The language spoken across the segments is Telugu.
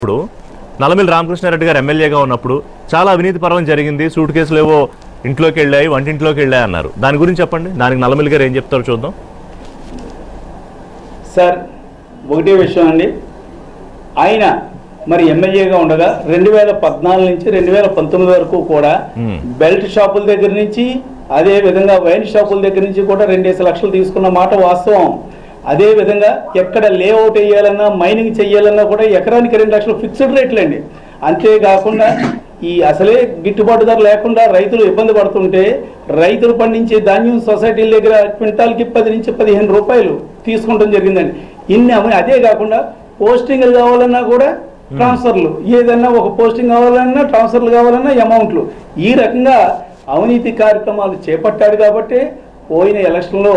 ఇప్పుడు నల్లమిల్లి రామకృష్ణారెడ్డి గారు ఎమ్మెల్యేగా ఉన్నప్పుడు చాలా అవినీతి పర్వం జరిగింది సూట్ కేసులు ఏవో ఇంట్లోకి వెళ్ళాయి వంటింట్లోకి వెళ్ళాయి అన్నారు. దాని గురించి చెప్పండి. దానికి నల్లమిల్లి గారు ఏం చెప్తారో చూద్దాం. సార్ ఒకటే విషయం అండి. ఆయన మరి ఎమ్మెల్యేగా ఉండగా రెండు వేల పద్నాలుగు నుంచి రెండు వేల పంతొమ్మిది వరకు కూడా. బెల్ట్ షాపుల దగ్గర నుంచి అదే విధంగా వైన్ షాపుల దగ్గర నుంచి కూడా రెండేసి లక్షలు తీసుకున్న మాట వాస్తవం. అదే విధంగా ఎక్కడ లేఅవుట్ వేయాలన్నా మైనింగ్ చేయాలన్నా కూడా ఎకరానికి రెండు లక్షలు ఫిక్స్డ్ రేట్లు అండి అంతేకాకుండా ఈ అసలే గిట్టుబాటు ధర లేకుండా రైతులు ఇబ్బంది పడుతుంటే రైతులు పండించే ధాన్యం సొసైటీల దగ్గర క్వింటాల్కి పది నుంచి పదిహేను రూపాయలు తీసుకుంటాం జరిగిందండి. ఇన్ని అమ్మి అదే కాకుండా పోస్టింగ్లు కావాలన్నా కూడా ట్రాన్స్ఫర్లు ఏదన్నా ఒక పోస్టింగ్ కావాలన్నా ట్రాన్స్ఫర్లు కావాలన్నా అమౌంట్లు ఈ రకంగా అవినీతి కార్యక్రమాలు చేపట్టాడు కాబట్టి పోయిన ఎలక్షన్లో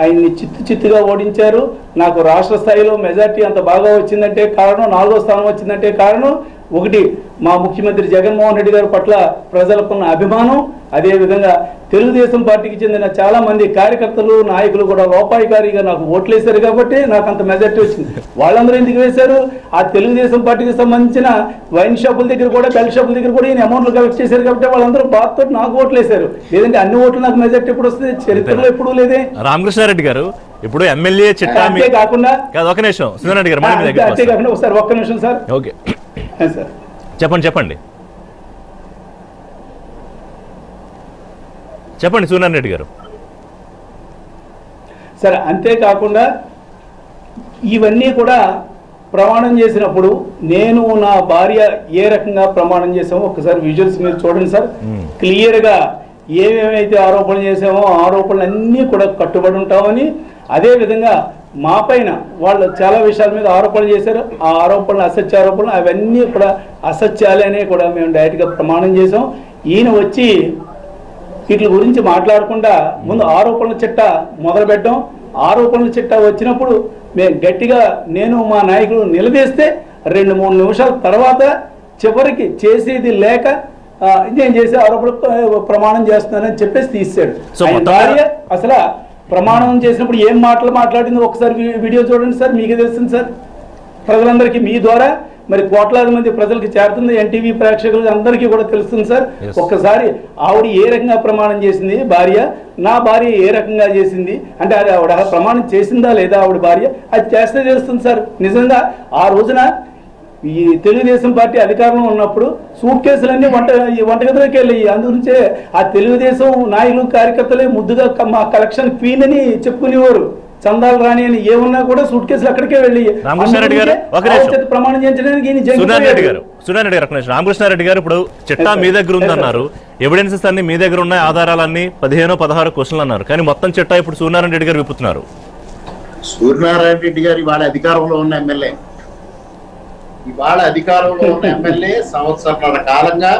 ఆయన్ని చిత్తు చిత్తుగా ఓడించారు. నాకు రాష్ట్ర స్థాయిలో మెజార్టీ అంత బాగా వచ్చిందంటే కారణం నాలుగో స్థానం వచ్చిందంటే కారణం ఒకటి మా ముఖ్యమంత్రి జగన్మోహన్ రెడ్డి గారి పట్ల ప్రజలకున్న అభిమానం అదే విధంగా తెలుగుదేశం పార్టీకి చెందిన చాలా మంది కార్యకర్తలు నాయకులు కూడా లోపాయికారిగా నాకు ఓట్లేశారు కాబట్టి నాకు అంత మెజార్టీ వచ్చింది. వాళ్ళందరూ ఎందుకు వేశారు? ఆ తెలుగుదేశం పార్టీకి సంబంధించిన వైన్ షాపుల దగ్గర కూడా బెల్ షాపుల దగ్గర కూడా ఈయన అమౌంట్లు కలెక్ట్ చేశారు కాబట్టి వాళ్ళందరూ బాధతో నాకు ఓట్లేశారు. లేదంటే అన్ని ఓట్లు నాకు మెజార్టీ ఎప్పుడు వస్తుంది? చరిత్రలో ఎప్పుడూ లేదే. రామకృష్ణారెడ్డి గారు ఇప్పుడు ఎమ్మెల్యే చిట్టా కాదు ఒక నిమిషం. గారు. అంతేకాకుండా ఒకసారి ఒక్క నిమిషం సార్. ఓకే. సార్. చెప్పండి చెప్పండి. చెప్పండి సూర్యనారాయణ రెడ్డి గారు. సరే అంతేకాకుండా ఇవన్నీ కూడా ప్రమాణం చేసినప్పుడు నేను నా భార్య ఏ రకంగా ప్రమాణం చేసామో ఒకసారి విజువల్స్ మీరు చూడండి సార్. క్లియర్గా ఏమేమైతే ఆరోపణలు చేసామో ఆరోపణలు అన్నీ కూడా కట్టుబడి ఉంటామని అదే విధంగా మా పైన వాళ్ళు చాలా విషయాల మీద ఆరోపణలు చేశారు. ఆ ఆరోపణలు అసత్య ఆరోపణలు అవన్నీ కూడా అసత్యాలే అని కూడా మేము డైరెక్ట్గా ప్రమాణం చేసాం ఈయన వచ్చి వీటి గురించి మాట్లాడకుండా ముందు ఆరోపణల చిట్ట మొదలు పెట్టాం ఆరోపణల చిట్ట వచ్చినప్పుడు మేము గట్టిగా నేను మా నాయకులు నిలదీస్తే రెండు మూడు నిమిషాల తర్వాత చివరికి చేసేది లేక నేను చేసే ఆరోపణ ప్రమాణం చేస్తున్నానని చెప్పేసి తీసాడు భార్య అసలు ప్రమాణం చేసినప్పుడు ఏం మాటలు మాట్లాడిందో ఒకసారి వీడియో చూడండి సార్ మీకే తెలుస్తుంది సార్. ప్రజలందరికీ మీ ద్వారా మరి కోట్లాది మంది ప్రజలకు చేరుతుంది. ఎన్టీవీ ప్రేక్షకులకు అందరికీ కూడా తెలుస్తుంది సార్. ఒక్కసారి ఆవిడ ఏ రకంగా ప్రమాణం చేసింది? భార్య? నా భార్య ఏ రకంగా చేసింది? అంటే అది ఆవిడ ప్రమాణం చేసిందా లేదా ఆవిడ భార్య? అది చేస్తే తెలుస్తుంది సార్. నిజంగా ఆ రోజున ఈ తెలుగుదేశం పార్టీ అధికారంలో ఉన్నప్పుడు సూట్ కేసులన్నీ వంట ఈ వంటగదిలోకి వెళ్ళాయి. అందుగురించే ఆ తెలుగుదేశం నాయకులు కార్యకర్తలే ముద్దుగా మా కలెక్షన్ క్వీన్ అని చెప్పుకునేవారు. చందాలు రాని అని ఏమున్నా కూడా సూట్ కేసులు అక్కడికే వెళ్ళి రామకృష్ణారెడ్డి గారు, ఒక నిమిషం. ప్రమాణం చేయించడానికి ఈయన సుధారెడ్డి రెడ్డి జంగిపోయాడు. గారు సుధారెడ్డి గారు ఒక నిమిషం. రామకృష్ణారెడ్డి గారు ఇప్పుడు చిట్టా మీ దగ్గర ఉందన్నారు. ఎవిడెన్సెస్ అన్ని మీ దగ్గర ఉన్నాయి ఆధారాలన్నీ పదిహేను పదహారు క్వశ్చన్లు అన్నారు. కానీ మొత్తం చిట్టా ఇప్పుడు సూర్యనారాయణ రెడ్డి గారు విప్పుతున్నారు. సూర్యనారాయణ రెడ్డి గారు ఇవాళ అధికారంలో ఉన్న ఎమ్మెల్యే. ఇవాళ అధికారంలో ఉన్న ఎమ్మెల్యే సంవత్సరాల కాలంగా